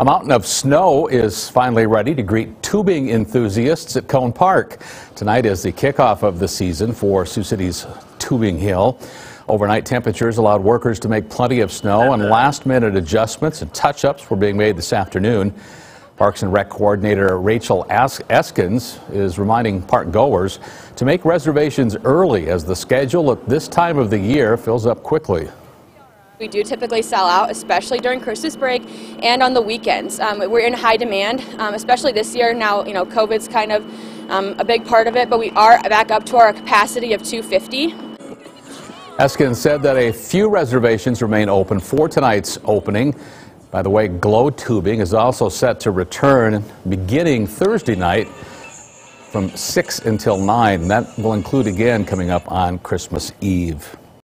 A mountain of snow is finally ready to greet tubing enthusiasts at Cone Park. Tonight is the kickoff of the season for Sioux City's Tubing Hill. Overnight temperatures allowed workers to make plenty of snow, and last minute adjustments and touch ups were being made this afternoon. Parks and Rec Coordinator Rachel Eskins is reminding park goers to make reservations early as the schedule at this time of the year fills up quickly. We do typically sell out, especially during Christmas break and on the weekends. Um, we're in high demand, um, especially this year. Now, you know, COVID's kind of um, a big part of it, but we are back up to our capacity of 250. Eskin said that a few reservations remain open for tonight's opening. By the way, glow tubing is also set to return beginning Thursday night from 6 until 9. That will include again coming up on Christmas Eve.